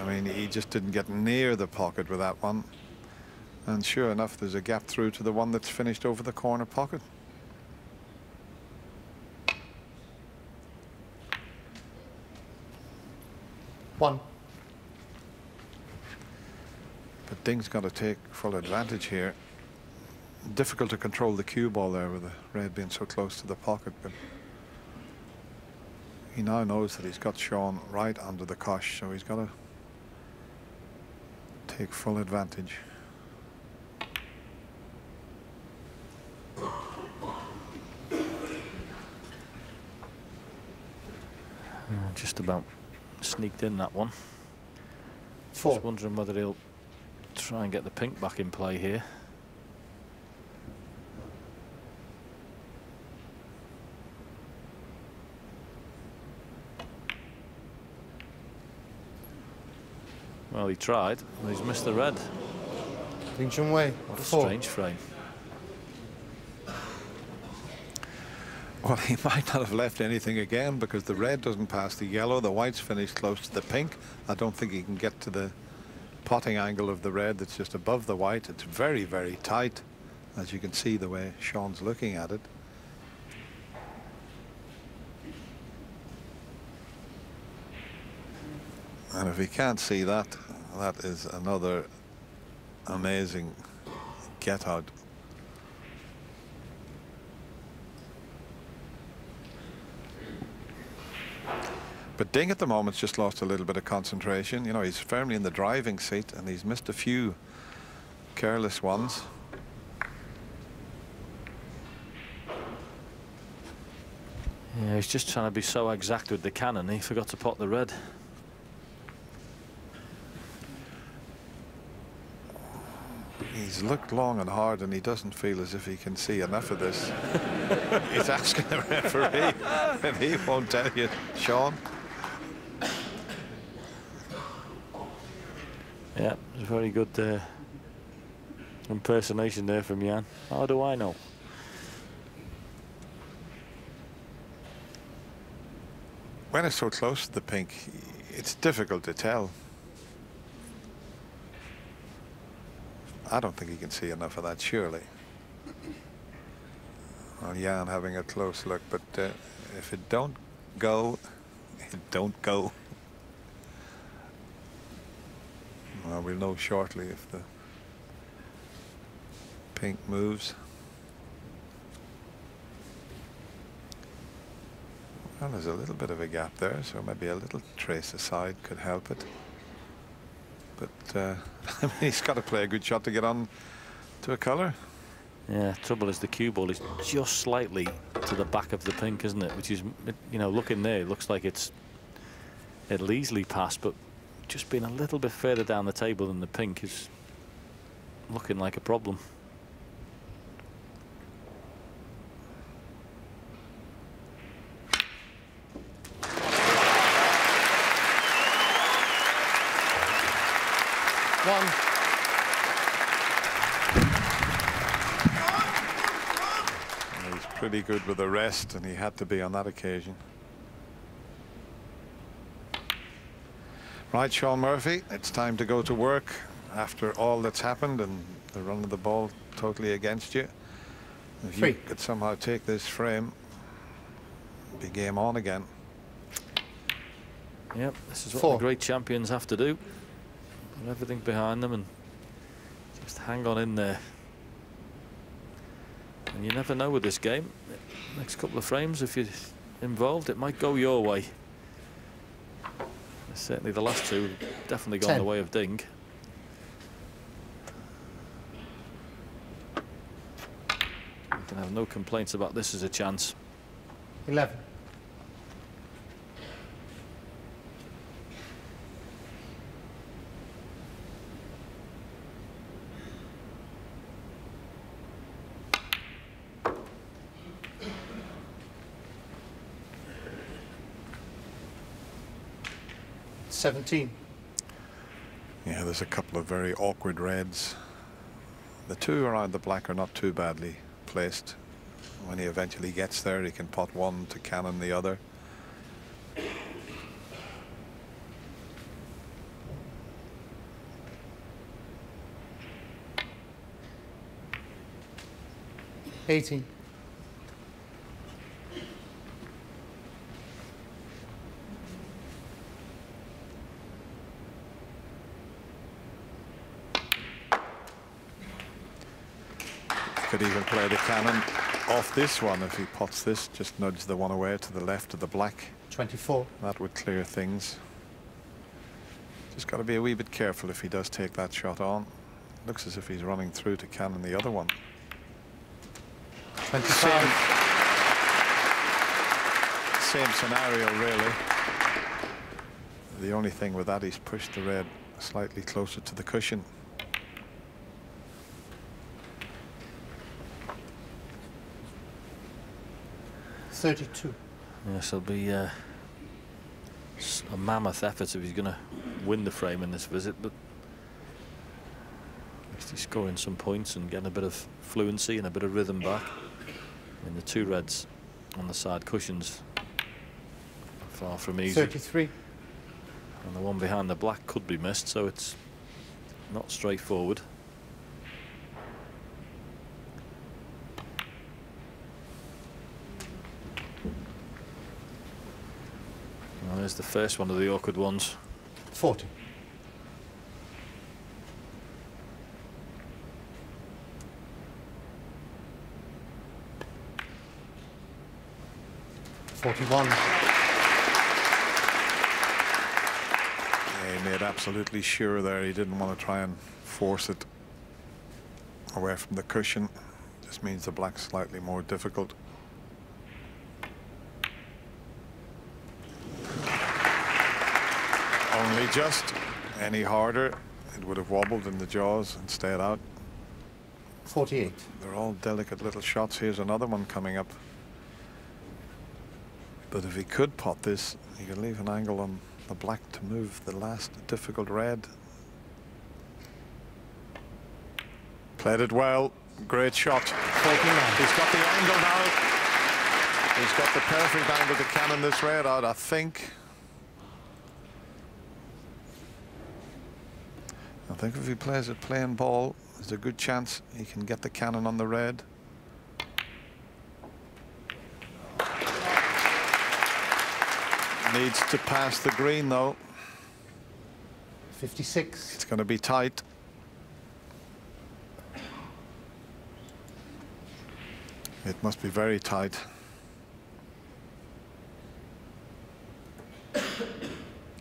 I mean, he just didn't get near the pocket with that one. And sure enough, there's a gap through to the one that's finished over the corner pocket. One. But Ding's got to take full advantage here. Difficult to control the cue ball there with the red being so close to the pocket, but he now knows that he's got Shaun right under the cosh, so he's got to take full advantage. Hmm, just about sneaked in that one. Four. Just wondering whether he'll try and get the pink back in play here. Well, he tried, but he's missed the red. Ding Junhui. What a strange frame. Well, he might not have left anything again because the red doesn't pass the yellow. The white's finished close to the pink. I don't think he can get to the potting angle of the red that's just above the white. It's very, very tight, as you can see the way Shaun's looking at it. And if he can't see that, that is another amazing get out. But Ding at the moment's just lost a little bit of concentration. You know, he's firmly in the driving seat and he's missed a few careless ones. Yeah, he's just trying to be so exact with the cannon, he forgot to pot the red. He's looked long and hard and he doesn't feel as if he can see enough of this. he's asking the referee and he won't tell you, Shaun. Yeah, very good uh, impersonation there from Jan. How do I know? When it's so close to the pink, it's difficult to tell. I don't think he can see enough of that, surely. Well, Jan having a close look, but uh, if it don't go, it don't go. Well, we'll know shortly if the pink moves. Well, there's a little bit of a gap there, so maybe a little trace aside could help it. But uh, I mean, he's got to play a good shot to get on to a colour. Yeah, trouble is the cue ball is just slightly to the back of the pink, isn't it? Which is, you know, looking there, it looks like it's it'll easily pass, but just being a little bit further down the table than the pink is looking like a problem. One. He's pretty good with the rest, and he had to be on that occasion. Right, Shaun Murphy, it's time to go to work after all that's happened and the run of the ball totally against you. If Three. you could somehow take this frame, be game on again. Yep, this is what Four. the great champions have to do. Put everything behind them and just hang on in there. And you never know with this game. Next couple of frames, if you're involved, it might go your way. Certainly the last two definitely gone Ten. the way of Ding. You can have no complaints about this as a chance. Eleven. 17. Yeah, there's a couple of very awkward reds. The two around the black are not too badly placed. When he eventually gets there, he can pot one to cannon the other. Eighteen. Play cannon off this one if he pots this. Just nudge the one away to the left of the black. 24. That would clear things. Just got to be a wee bit careful if he does take that shot on. Looks as if he's running through to cannon the other one. 25. Same scenario, really. The only thing with that, he's pushed the red slightly closer to the cushion. Thirty-two. Yes, it'll be uh, a mammoth effort if he's going to win the frame in this visit, but at least he's scoring some points and getting a bit of fluency and a bit of rhythm back. I mean, the two reds on the side cushions far from easy. Thirty-three. And the one behind the black could be missed, so it's not straightforward. There's the first one of the awkward ones. Forty. Forty-one. Yeah, he made absolutely sure there he didn't want to try and force it away from the cushion. Just means the black's slightly more difficult. Only just any harder, it would have wobbled in the jaws and stayed out. Forty-eight. They're all delicate little shots. Here's another one coming up. But if he could pot this, he could leave an angle on the black to move the last difficult red. Played it well. Great shot. Forty-nine. He's got the angle now. He's got the perfect angle to cannon this red out, I think. I think if he plays it playing ball, there's a good chance he can get the cannon on the red. Needs to pass the green though. Fifty-six. It's going to be tight. It must be very tight.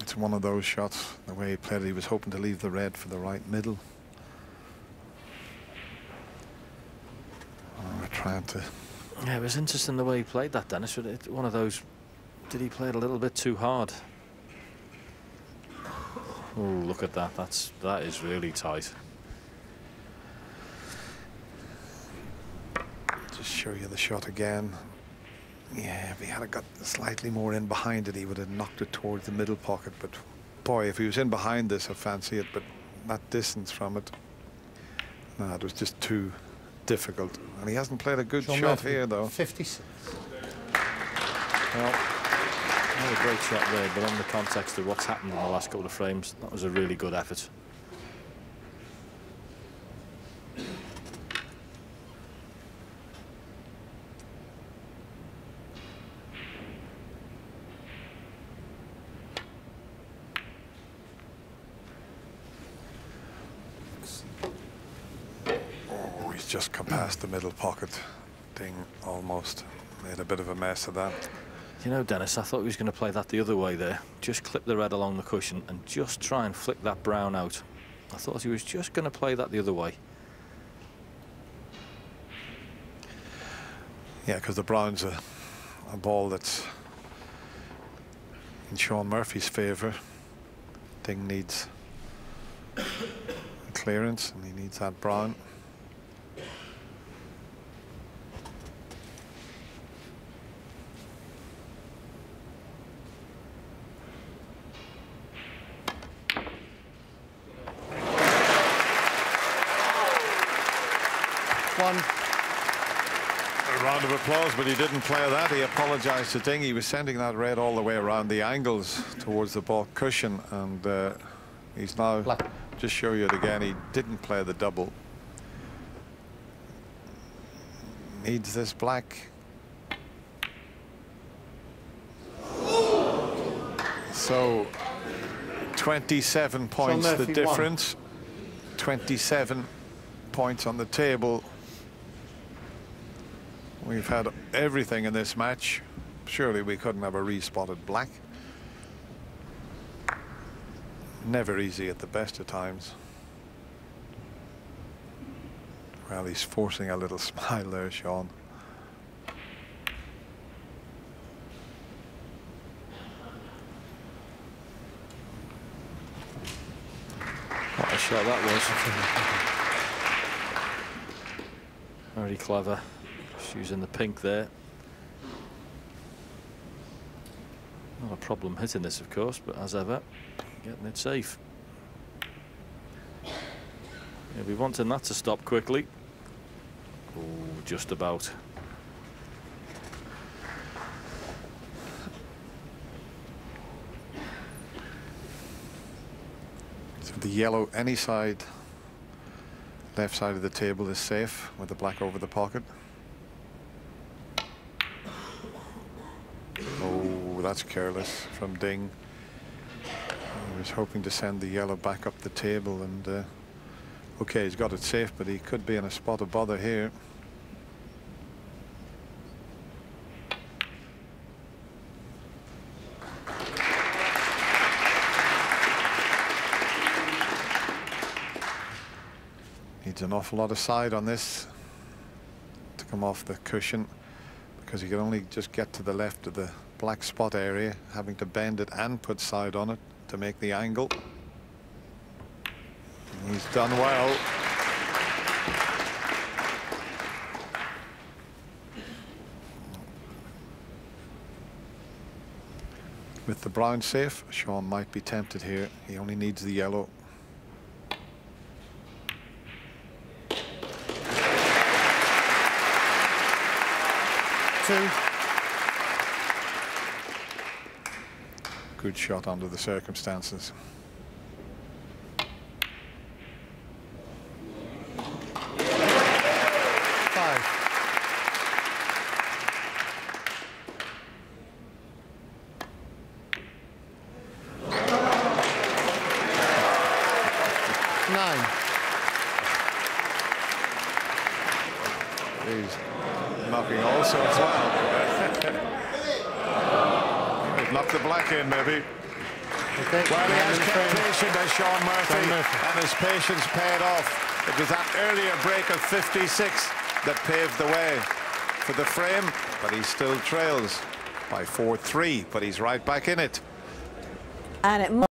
It's one of those shots, the way he played it, he was hoping to leave the red for the right middle. Oh, we're trying to Yeah, it was interesting the way he played that, Dennis. One of those, did he play it a little bit too hard? Oh, look at that. That's that is really tight. just show you the shot again. Yeah, if he had got slightly more in behind it, he would have knocked it towards the middle pocket. But boy, if he was in behind this, I fancy it. But that distance from it, no, it was just too difficult. And he hasn't played a good John shot Murphy, here, though. Fifty-six. Well, not a great shot there, but on the context of what's happened in the last couple of frames, that was a really good effort. Oh, he's the middle pocket. Ding, almost. Made a bit of a mess of that. You know, Dennis, I thought he was going to play that the other way there. Just clip the red along the cushion and just try and flick that brown out. I thought he was just going to play that the other way. Yeah, because the brown's a, a ball that's in Shaun Murphy's favour. Ding needs clearance and he needs that brown. One. A round of applause, but he didn't play that. He apologised to Ding. He was sending that red all the way around the angles towards the ball cushion, and uh, he's now Black. just show you it again. He didn't play the double. Needs this black. So 27 points the Murphy won. difference. 27 points on the table. We've had everything in this match. Surely we couldn't have a respotted black. Never easy at the best of times. Well, he's forcing a little smile there, Shaun. What a shot that was. Very clever. Just using the pink there. Not a problem hitting this, of course, but as ever, getting it safe. He'll be wanting that to stop quickly. Oh, just about. So the yellow, any side, left side of the table is safe with the black over the pocket. Oh, that's careless from Ding. He was hoping to send the yellow back up the table and uh, okay, he's got it safe, but he could be in a spot of bother here. Needs an awful lot of side on this to come off the cushion because he can only just get to the left of the black spot area, having to bend it and put side on it to make the angle. He's done well. With the brown safe, Shaun might be tempted here. He only needs the yellow. Two. Good shot under the circumstances. Five. Nine. He's knocking all sorts well. He's knocked the black in, maybe. Okay. Well, he has Diamond kept frame. patient as Shaun Murphy, Shaun Murphy. and his patience paid off. It was that earlier break of 56 that paved the way for the frame, but he still trails by 4-3, but he's right back in it. And it